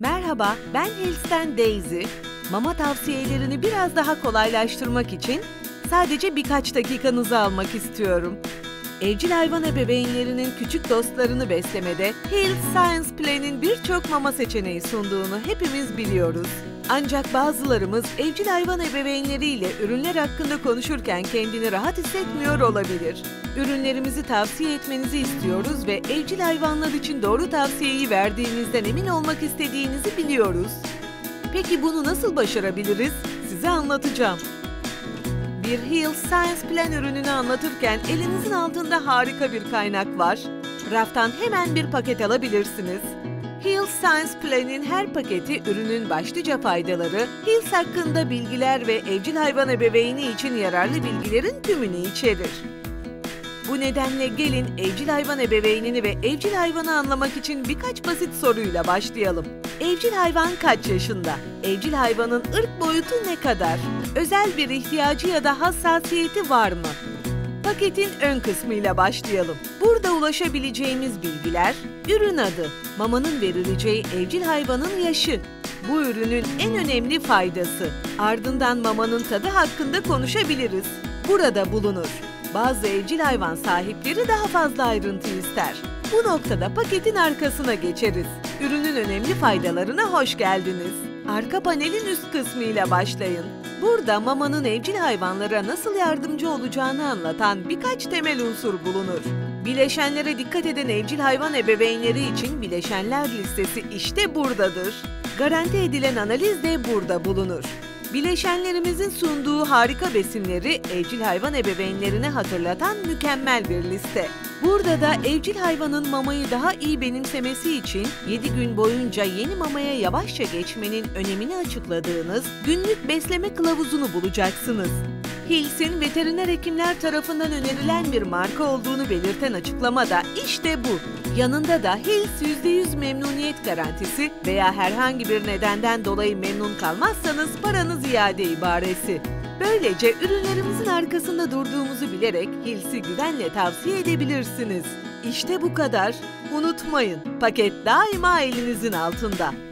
Merhaba, ben Hills'ten Daisy. Mama tavsiyelerini biraz daha kolaylaştırmak için sadece birkaç dakikanızı almak istiyorum. Evcil hayvan ebeveynlerinin küçük dostlarını beslemede Hills Science Plan'in birçok mama seçeneği sunduğunu hepimiz biliyoruz. Ancak bazılarımız evcil hayvan ebeveynleriyle ürünler hakkında konuşurken kendini rahat hissetmiyor olabilir. Ürünlerimizi tavsiye etmenizi istiyoruz ve evcil hayvanlar için doğru tavsiyeyi verdiğinizden emin olmak istediğinizi biliyoruz. Peki bunu nasıl başarabiliriz? Size anlatacağım. Bir Heal Science Plan ürününü anlatırken elinizin altında harika bir kaynak var. Raftan hemen bir paket alabilirsiniz. Heal Science Plan'in her paketi ürünün başlıca faydaları, Heals hakkında bilgiler ve evcil hayvan ebeveyni için yararlı bilgilerin tümünü içerir. Bu nedenle gelin evcil hayvan ebeveynini ve evcil hayvanı anlamak için birkaç basit soruyla başlayalım. Evcil hayvan kaç yaşında? Evcil hayvanın ırk boyutu ne kadar? Özel bir ihtiyacı ya da hassasiyeti var mı? Paketin ön kısmıyla başlayalım. Burada ulaşabileceğimiz bilgiler, ürün adı, mamanın verileceği evcil hayvanın yaşı, bu ürünün en önemli faydası. Ardından mamanın tadı hakkında konuşabiliriz. Burada bulunur. Bazı evcil hayvan sahipleri daha fazla ayrıntı ister. Bu noktada paketin arkasına geçeriz. Ürünün önemli faydalarına hoş geldiniz. Arka panelin üst kısmıyla başlayın. Burada mamanın evcil hayvanlara nasıl yardımcı olacağını anlatan birkaç temel unsur bulunur. Bileşenlere dikkat eden evcil hayvan ebeveynleri için bileşenler listesi işte buradadır. Garanti edilen analiz de burada bulunur. Bileşenlerimizin sunduğu harika besinleri evcil hayvan ebeveynlerine hatırlatan mükemmel bir liste. Burada da evcil hayvanın mamayı daha iyi benimsemesi için 7 gün boyunca yeni mamaya yavaşça geçmenin önemini açıkladığınız günlük besleme kılavuzunu bulacaksınız. Hills'in veteriner hekimler tarafından önerilen bir marka olduğunu belirten açıklama da işte bu. Yanında da Hills %100 memnuniyet garantisi veya herhangi bir nedenden dolayı memnun kalmazsanız paranız iade ibaresi. Böylece ürünlerimizin arkasında durduğumuzu bilerek Hills'i güvenle tavsiye edebilirsiniz. İşte bu kadar. Unutmayın, paket daima elinizin altında.